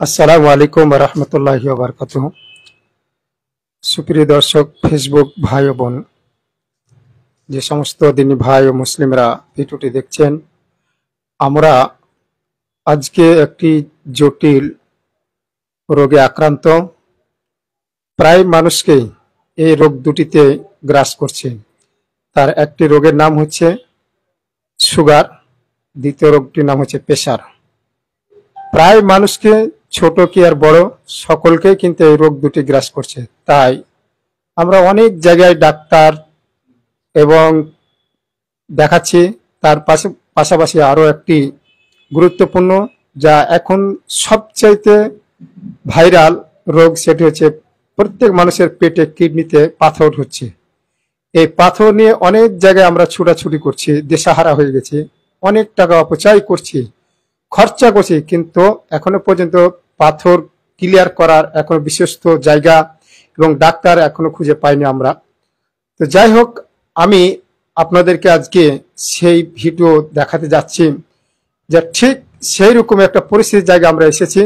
আসসালামু আলাইকুম রহমতুল্লাহ বারকাত সুপ্রিয় দর্শক ফেসবুক ভাই ও বোন, যে সমস্ত দিনী ভাই ও মুসলিমরা ভিডিওটি দেখছেন, আমরা আজকে একটি জটিল রোগে আক্রান্ত, প্রায় মানুষকে এই রোগ দুটিতে গ্রাস করছে। তার একটি রোগের নাম হচ্ছে সুগার, দ্বিতীয় রোগটির নাম হচ্ছে প্রেশার। প্রায় মানুষকে ছোট কি আর বড় সকলকে কিন্তু এই রোগ দুটি গ্রাস করছে। তাই আমরা অনেক জায়গায় ডাক্তার এবং দেখাচ্ছি, তার পাশে, পাশাপাশি আরও একটি গুরুত্বপূর্ণ, যা এখন সবচাইতে ভাইরাল রোগ, সেটি হচ্ছে প্রত্যেক মানুষের পেটে কিডনিতে পাথর হচ্ছে। এই পাথর নিয়ে অনেক জায়গায় আমরা ছুটাছুটি করছি, দেশাহারা হয়ে গেছি, অনেক টাকা অপচয় করছি, খরচা করছি, কিন্তু এখনও পর্যন্ত পাথর ক্লিয়ার করার এখনও বিশ্বস্ত জায়গা এবং ডাক্তার এখনও খুঁজে পাইনি আমরা। তো যাই হোক, আমি আপনাদেরকে আজকে সেই ভিডিও দেখাতে যাচ্ছি যা ঠিক সেই রকম একটা পরিস্থিতির জায়গায় আমরা এসেছি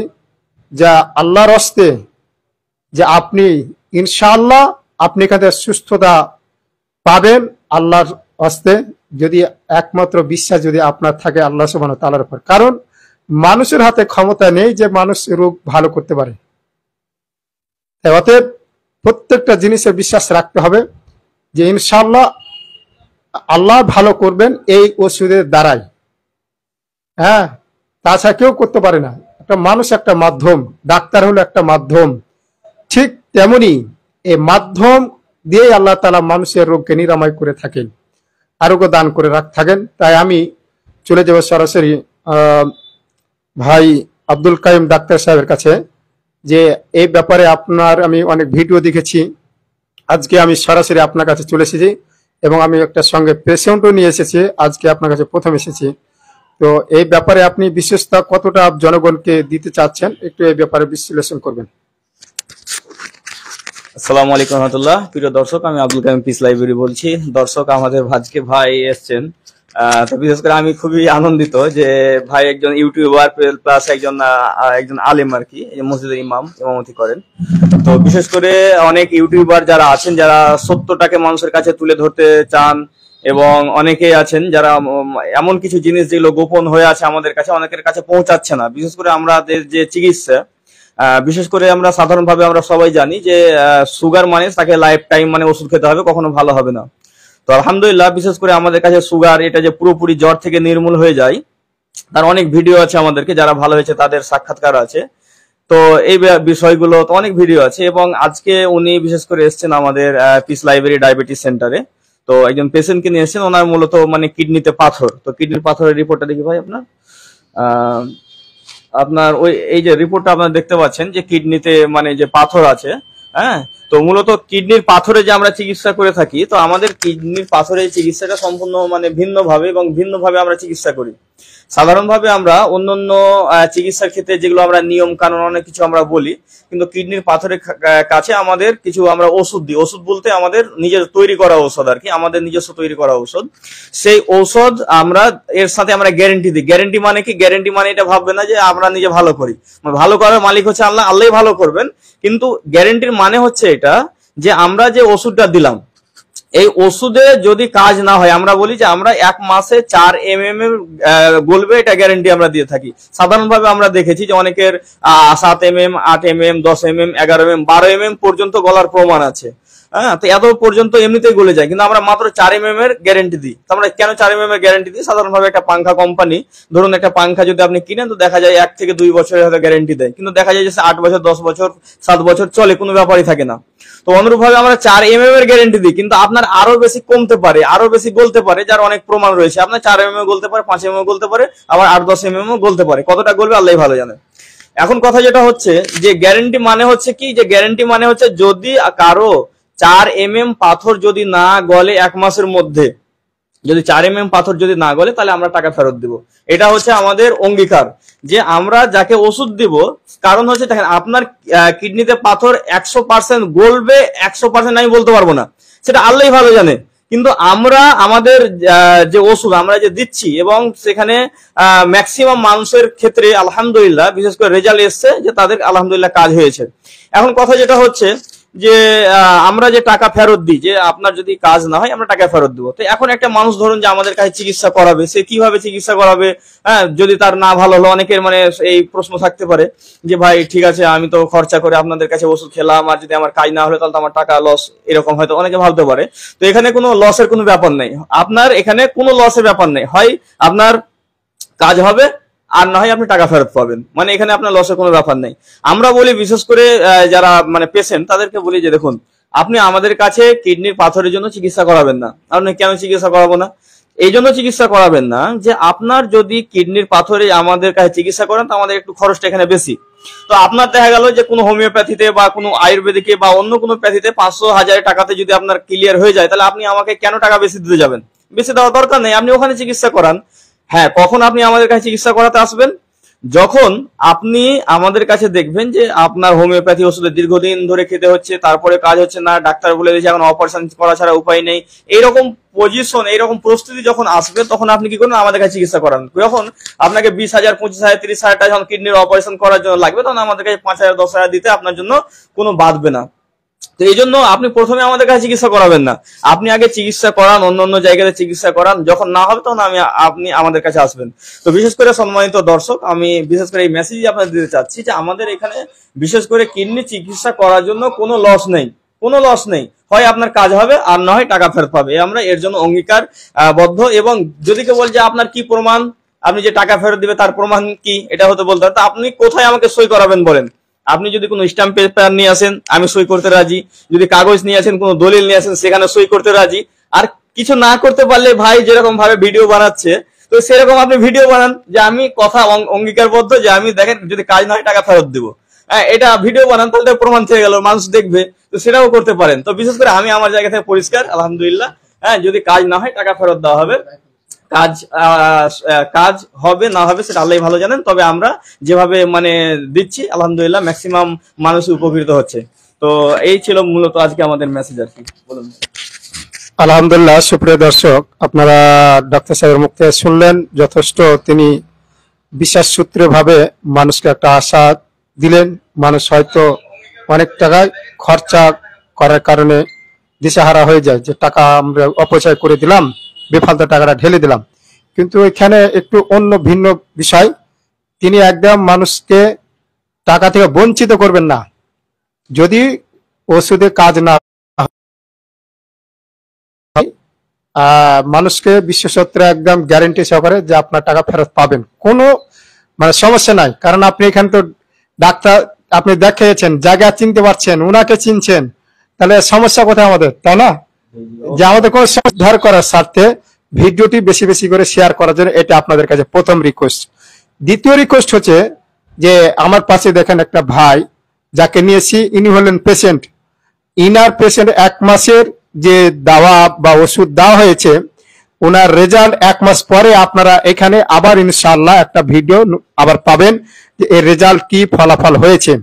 যা আল্লাহর অস্তে যে আপনি ইনশাআল্লাহ আপনি এখানে সুস্থতা পাবেন আল্লাহর অস্তে যদি একমাত্র বিশ্বাস যদি আপনার থাকে আল্লাহ সুবাহ তালার উপর। কারণ মানুষের হাতে ক্ষমতা নেই যে মানুষ রোগ ভালো করতে পারে। অতএব প্রত্যেকটা জিনিসের বিশ্বাস রাখতে হবে যে ইনশাল্লাহ আল্লাহ ভালো করবেন এই ওষুধের দ্বারাই। হ্যাঁ তাছাড়া কেউ করতে পারে না। একটা মানুষ একটা মাধ্যম, ডাক্তার হলো একটা মাধ্যম। ঠিক তেমনি এই মাধ্যম দিয়ে আল্লাহ তালা মানুষের রোগকে নিরাময় করে থাকেন, আরোগ্য দান করে রাখ, থাকেন। তাই আমি চলে যাব সরাসরি ভাই আব্দুল কাইম ডাক্তার সাহেবের কাছে যে এই ব্যাপারে আপনার আমি অনেক ভিডিও দেখেছি। আজকে আমি সরাসরি আপনার কাছে চলে এসেছি এবং আমি একটা সঙ্গে পেশেন্টও নিয়ে এসেছি। আজকে আপনার কাছে প্রথম এসেছি। তো এই ব্যাপারে আপনি বিশেষতা কতটা জনগণকে দিতে চাচ্ছেন, একটু এই ব্যাপারে বিশ্লেষণ করবেন। আসসালামু আলাইকুম রহমতুল্লাহ। প্রিয় দর্শক, আমি আব্দুল কালাম পিস লাইব্রেরি বলছি। দর্শক, আমাদের ভাজকে ভাই এসছেন। তো বিশেষ করে আমি খুবই আনন্দিত যে ভাই একজন ইউটিউবার প্লাস একজন একজন আলেম আর কি মসজিদের ইমাম, ইমামতি করেন। তো বিশেষ করে অনেক ইউটিউবার যারা আছেন, যারা সত্যটাকে মানুষের কাছে তুলে ধরতে চান এবং অনেকেই আছেন যারা এমন কিছু জিনিস যেগুলো গোপন হয়ে আছে আমাদের কাছে, অনেকের কাছে পৌঁছাচ্ছে না। বিশেষ করে আমাদের যে চিকিৎসা বিশেষ করে আমরা সাধারণভাবে আমরা সবাই জানি যে সুগার মানে তাকে লাইফ টাইম মানে ওষুধ খেতে হবে, কখনো ভালো হবে না। তো আলহামদুলিল্লাহ, বিশেষ করে আমাদের কাছে সুগার, এটা যে পুরোপুরি জ্বর থেকে নির্মূল হয়ে যায়, তার অনেক ভিডিও আছে আমাদেরকে, যারা ভালো হয়েছে তাদের সাক্ষাৎকার আছে। তো এই বিষয়গুলো, তো অনেক ভিডিও আছে, এবং আজকে উনি বিশেষ করে এসছেন আমাদের পিস লাইব্রেরি ডায়াবেটিস সেন্টারে তো একজন পেশেন্টকে নিয়ে এসেছেন, ওনার মূলত মানে কিডনিতে পাথর। তো কিডনির পাথরের রিপোর্টটা দেখি ভাই আপনার। আপনার ওই, এই যে রিপোর্টটা আপনারা দেখতে পাচ্ছেন যে কিডনিতে মানে যে পাথর আছে হ্যাঁ তো মূলত কিডনির পাথরে যে আমরা চিকিৎসা করে থাকি, তো আমাদের কিডনির পাথরের চিকিৎসাটা সম্পূর্ণ মানে ভিন্নভাবে এবং ভিন্নভাবে আমরা চিকিৎসা করি। সাধারণভাবে আমরা অন্যান্য আহ, চিকিৎসার ক্ষেত্রে যেগুলো আমরা নিয়ম কানুন অনেক কিছু আমরা বলি কিন্তু কিডনির পাথরের কাছে আমাদের কিছু আমরা ওষুধ দিই। ওষুধ বলতে আমাদের নিজের তৈরি করা ঔষধ আর কি আমাদের নিজস্ব তৈরি করা ঔষধ। সেই ঔষধ আমরা এর সাথে আমরা গ্যারেন্টি দিই। গ্যারেন্টি মানে কি? গ্যারেন্টি মানে এটা ভাববে না যে আমরা নিজে ভালো করি। মানে ভালো করার মালিক হচ্ছে আল্লাহ আল্লাহ ভালো করবেন। কিন্তু গ্যারেন্টির মানে হচ্ছে এটা যে আমরা যে ওষুধটা দিলাম এই ওষুধে যদি কাজ না হয়, আমরা বলি যে আমরা এক মাসে চার এম এম এর গলবে এটা গ্যারেন্টি আমরা দিয়ে থাকি। সাধারণভাবে আমরা দেখেছি যে অনেকের সাত এম এম আট এম এম দশ এম এম এগারো এম এম বারো এম এম পর্যন্ত গলার প্রমাণ আছে। হ্যাঁ তো এত পর্যন্ত এমনিতেই গলে যায়। কিন্তু আমরা মাত্র চার এম এর গ্যারেন্টি দিই। আমরা কেন চার এম এর গ্যারেন্টি দিই? সাধারণভাবে একটা পাংখা কোম্পানি ধরুন একটা পাংখা যদি আপনি কিনেন, তো দেখা যায় এক থেকে দুই বছরের হয়তো গ্যারেন্টি দেয়। কিন্তু দেখা যায় যে আট বছর, দশ বছর, সাত বছর চলে, কোনো ব্যাপারই থাকে না। তো অনুরূপভাবে আমরা চার এম এম এর গ্যারেন্টি দিই। কিন্তু আপনার আরও বেশি কমতে পারে, আরও বেশি গলতে পারে, যার অনেক প্রমাণ রয়েছে। আপনার চার এম এম গলতে পারে, পাঁচ এম এম গলতে পারে, আবার আট, দশ এম এম গলতে পারে। কতটা গলবে আল্লাহ ভালো জানে। এখন কথা যেটা হচ্ছে, যে গ্যারেন্টি মানে হচ্ছে কি? যে গ্যারেন্টি মানে হচ্ছে যদি কারও চার এম এম পাথর যদি না গলে এক মাসের মধ্যে, যদি চার এম এম পাথর যদি না গলে, তাহলে আমরা টাকা ফেরত দিব। এটা হচ্ছে আমাদের অঙ্গীকার, যে আমরা যাকে ওষুধ দিব, কারণ হচ্ছে দেখেন, আপনার কিডনিতে পাথর একশো পার্সেন্ট গলবে, একশো পার্সেন্ট আমি বলতে পারব না। সেটা আল্লাহ ভালো জানে। কিন্তু আমরা, আমাদের যে ওষুধ আমরা যে দিচ্ছি, এবং সেখানে ম্যাক্সিমাম মানুষের ক্ষেত্রে আলহামদুলিল্লাহ, বিশেষ করে রেজাল্ট এসছে যে তাদের আলহামদুলিল্লাহ কাজ হয়েছে। এখন কথা যেটা হচ্ছে যে আমরা যে টাকা ফেরত দিই, যে আপনার যদি কাজ না হয়, আমরা টাকা ফেরত দেবো। তো এখন একটা মানুষ ধরুন যে আমাদের কাছে চিকিৎসা করাবে, সে কীভাবে চিকিৎসা করাবে? হ্যাঁ যদি তার না ভালো হলো অনেকের মানে এই প্রশ্ন থাকতে পারে যে, ভাই, ঠিক আছে, আমি তো খরচা করে আপনাদের কাছে ওষুধ খেলাম, আর যদি আমার কাজ না হলে তাহলে তো আমার টাকা লস এরকম হয়তো অনেকে ভাবতে পারে। তো এখানে কোনো লসের কোনো ব্যাপার নেই। আপনার এখানে কোনো লসের ব্যাপার নেই। হয় আপনার কাজ হবে আর না হয় আপনি টাকা ফেরত পাবেন। মানে এখানে আপনার লসের কোনো ব্যাপার নেই। আমরা বলি, বিশেষ করে যারা মানে পেশেন্ট তাদেরকে বলি যে, দেখুন, আপনি আমাদের কাছে কিডনির পাথরের জন্য চিকিৎসা করাবেন না। আপনি কেন চিকিৎসা করাবো না? এই জন্য চিকিৎসা করাবেন না যে, আপনার যদি কিডনির পাথরে আমাদের কাছে চিকিৎসা করেন, তো আমাদের একটু খরচটা এখানে বেশি। তো আপনার দেখা গেল যে, কোনো হোমিওপ্যাথিতে বা কোনো আয়ুর্বেদিকে বা অন্য কোনো প্যাথিতে পাঁচশো হাজার টাকাতে যদি আপনার ক্লিয়ার হয়ে যায়, তাহলে আপনি আমাকে কেন টাকা বেশি দিতে যাবেন? বেশি দেওয়ার দরকার নেই। আপনি ওখানে চিকিৎসা করান। হ্যাঁ কখন আপনি আমাদের কাছে চিকিৎসা করাতে আসবেন? যখন আপনি আমাদের কাছে দেখবেন যে আপনার হোমিওপ্যাথি ওষুধে দীর্ঘদিন ধরে খেতে হচ্ছে, তারপরে কাজ হচ্ছে না, ডাক্তার বলে দিয়েছে, এখন অপারেশন করা ছাড়া উপায় নেই, এইরকম পজিশন এইরকম প্রস্তুতি যখন আসবে, তখন আপনি কি করবেন? আমাদের কাছে চিকিৎসা করান। যখন আপনাকে বিশ হাজার, পঁচিশ হাজার, তিরিশ হাজার টাকা যখন কিডনির অপারেশন করার জন্য লাগবে, তখন আমাদের কাছে পাঁচ হাজার, দশ হাজার দিতে আপনার জন্য কোনো বাঁধবে না। তো এই জন্য আপনি প্রথমে আমাদের কাছে চিকিৎসা করাবেন না। আপনি আগে চিকিৎসা করান, অন্য অন্য জায়গাতে চিকিৎসা করান। যখন না হবে তখন আমি, আপনি আমাদের কাছে আসবেন। তো বিশেষ করে সম্মানিত দর্শক, আমি বিশেষ করে এই মেসেজ আপনাদের দিতে চাচ্ছি যে আমাদের এখানে বিশেষ করে কিডনি চিকিৎসা করার জন্য কোনো লস নেই। কোনো লস নেই। হয় আপনার কাজ হবে, আর না হয় টাকা ফেরত পাবে। আমরা এর জন্য অঙ্গীকার বদ্ধ এবং যদি কেউ বল যে আপনার কি প্রমাণ? আপনি যে টাকা ফেরত দিবে তার প্রমাণ কি? এটা হতে বলতে আপনি কোথায় আমাকে সই করাবেন বলেন? আপনি যদি কোনো স্ট্যাম্প পেপার নিয়ে আসেন, আমি সই করতে রাজি। যদি কাগজ নিয়ে আসেন, কোনো দলিল নিয়ে আসেন, সেখানে সই করতে রাজি। আর কিছু না করতে পারলে ভাই যেরকম ভাবে ভিডিও বানাচ্ছে, তো সেরকম আপনি ভিডিও বানান যে আমি কথা অঙ্গীকারবদ্ধ, যে আমি দেখেন যদি কাজ না হয় টাকা ফেরত দেবো। হ্যাঁ এটা ভিডিও বানান, তাহলে প্রমাণ থেকে গেল, মানুষ দেখবে। তো সেটাও করতে পারেন। তো বিশেষ করে আমি আমার জায়গা থেকে পরিষ্কার, আলহামদুলিল্লাহ। হ্যাঁ যদি কাজ না হয়, টাকা ফেরত দেওয়া হবে। কাজ কাজ হবে, না হবে সেটা আল্লাহ ভালো জানেন। তবে আমরা যেভাবে মানে দিচ্ছি, আলহামদুলিল্লাহ ম্যাক্সিমাম মানুষ উপকৃত হচ্ছে। তো এই ছিল মূলত আজকে আমাদের মেসেজ আর কি। বলুন। আলহামদুলিল্লাহ, সুপ্রিয় দর্শক, আপনারা ডক্টর সাহেবের মুখ থেকে শুনলেন, যথেষ্ট তিনি বিশ্বাস সূত্রে ভাবে মানুষকে একটা আশা দিলেন। মানুষ হয়তো অনেক টাকায় খরচা করার কারণে দিশাহারা হয়ে যায় যে, টাকা আমরা অপচয় করে দিলাম। বেফালতু টাকাটা ঢেলে দিলাম। কিন্তু এখানে একটু অন্য ভিন্ন বিষয়। তিনি একদম মানুষকে টাকা থেকে বঞ্চিত করবেন না। যদি ওষুধে কাজ না মানুষকে বিশ্বসত্রে একদম গ্যারেন্টি সহকারে যে আপনার টাকা ফেরত পাবেন। কোনো মানে সমস্যা নাই। কারণ আপনি এখানে তো ডাক্তার আপনি দেখিয়েছেন, জায়গা চিনতে পারছেন, উনাকে চিনছেন। তাহলে সমস্যা কোথায় আমাদের? তাই না? যে আমাদের কোনো সমস্যা ধার করার স্বার্থে ভিডিওটি বেশি বেশি করে শেয়ার করার জন্য এটা আপনাদের কাছে প্রথম রিকোয়েস্ট দ্বিতীয় রিকোয়েস্ট হচ্ছে যে, আমার পাশে দেখেন একটা ভাই, যাকে নিয়েছি, ইনি হলেন পেশেন্ট ইনার পেশেন্ট এক মাসের যে দাওয়া বা ওষুধ দেওয়া হয়েছে, ওনার রেজাল্ট এক মাস পরে আপনারা এখানে আবার ইনশাআল্লাহ একটা ভিডিও আবার পাবেন যে এর রেজাল্ট কি ফলাফল হয়েছে।